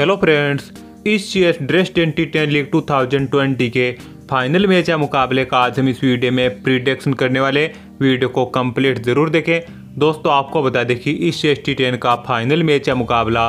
Hello friends इस C S dress twenty ten league 2020 के final match या मुकाबले का आज हम इस वीडियो में प्रिडिक्शन करने वाले वीडियो को कंप्लीट ज़रूर देखें। दोस्तों, आपको बता दें कि इस सी एस टी टेन का फाइनल मैच या मुकाबला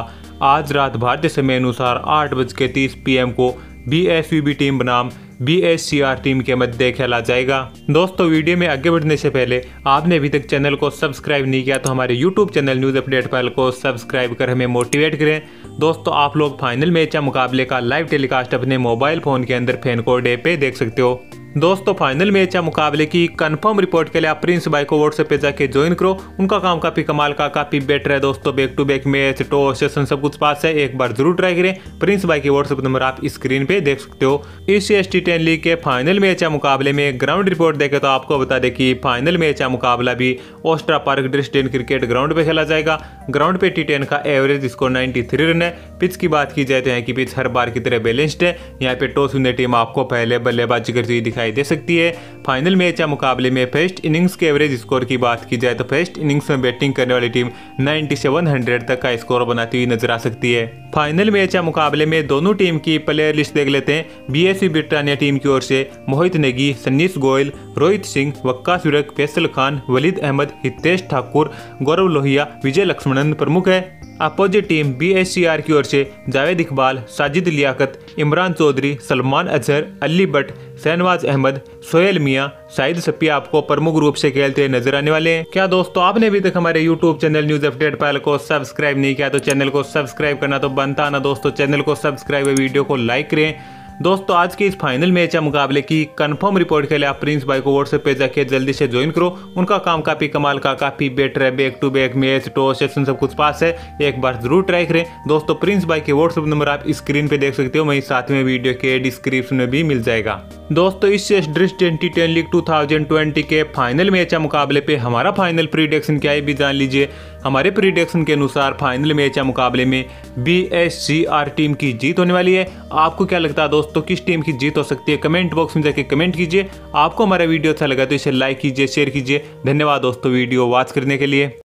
आज रात भारतीय समय अनुसार आठ बज के तीस पी एम को बी एस बी टीम बनाम B S C R team के मध्य खेला जाएगा। दोस्तों, वीडियो में आगे बढ़ने से पहले आपने अभी तक चैनल को सब्सक्राइब नहीं किया तो हमारे YouTube channel news update file को सब्सक्राइब कर हमें मोटिवेट करें। दोस्तों, आप लोग फाइनल मैच या मुकाबले का लाइव टेलीकास्ट अपने मोबाइल फ़ोन के अंदर फ़ैन कोड ऐप पे देख सकते हो। दोस्तों फाइनल मैच या मुकाबले की कंफर्म रिपोर्ट के लिए आप प्रिंस भाई को व्हाट्सएप पे जाके ज्वाइन करो। उनका काम काफ़ी कमाल का, काफ़ी बेटर है दोस्तों। बैक टू बैक मैच टो सेशन सब कुछ पास है। एक बार ज़रूर ट्राई करें। प्रिंस भाई के व्हाट्सएप नंबर आप स्क्रीन पे देख सकते हो। इस एस टी टेन लीग के फाइनल मैच या मुकाबले में ग्राउंड रिपोर्ट देखे तो आपको बता दें कि फाइनल मैच या मुकाबला भी Ostra Park Dresden cricket ground पे खेला जाएगा। ग्राउंड पे टी टेन का एवरेज स्कोर नाइन्टी रन है। पिच की बात की जाए तो यहाँ की पिच हर बार की तरह बैलेंस्ड है। यहाँ पे टॉस विनर टीम आपको पहले बल्लेबाजी करती हुई दिखाई दे सकती है। फाइनल मैच या मुकाबले में फ़र्स्ट इनिंग्स के एवरेज स्कोर की बात की जाए तो फ़र्स्ट इनिंग्स में बैटिंग करने वाली टीम 9700 तक का स्कोर बनाती हुई नज़र आ सकती है। फाइनल मैच या मुकाबले में दोनों टीम की प्लेयर लिस्ट देख लेते हैं। बीएसपी ब्रिटानिया टीम की ओर से मोहित नेगी सन्नीस गोयल, रोहित सिंह, वक्का सुरक फैसल खान, वलीद अहमद, हितेश ठाकुर, गौरव लोहिया, विजय लक्ष्मणन प्रमुख है। Opposite team B S C R की ओर से जावेद इकबाल, साजिद लियाकत, इमरान चौधरी, सलमान अजहर, अली भट्ट, शहनवाज अहमद, सोहेल मियाँ, शाहिद सपी आपको प्रमुख रूप से खेलते नज़र आने वाले हैं। क्या दोस्तों, आपने अभी तक हमारे यूट्यूब चैनल न्यूज़ अपडेट पैल को सब्सक्राइब नहीं किया तो चैनल को सब्सक्राइब करना तो बनता ना दोस्तों। चैनल को सब्सक्राइब वीडियो को लाइक करें दोस्तों, आज के इस फाइनल मैच या मुकाबले की कंफर्म रिपोर्ट के लिए आप प्रिंस भाई को व्हाट्सएप पे जाके जल्दी से ज्वाइन करो। उनका काम काफ़ी कमाल का, काफ़ी बेटर है back to back match toss session सब कुछ पास है। एक बार ज़रूर ट्राई करें। दोस्तों, प्रिंस भाई के व्हाट्सएप नंबर आप स्क्रीन पे देख सकते हो। वही साथ में वीडियो के डिस्क्रिप्शन में भी मिल जाएगा। दोस्तों, इस ड्रिस्ट ट्वेंटी टेन लीग टू के फाइनल मैच या मुकाबले पे हमारा फाइनल प्रीडिक्शन क्या है, भी जान लीजिए। हमारे प्रीडिक्शन के अनुसार फाइनल मैच या मुकाबले में बी टीम की जीत होने वाली है। आपको क्या लगता है दोस्तों, किस टीम की जीत हो सकती है? कमेंट बॉक्स में जाके कमेंट कीजिए। आपको हमारा वीडियो अच्छा लगा तो इसे लाइक कीजिए शेयर कीजिए। धन्यवाद दोस्तों वीडियो वॉच करने के लिए।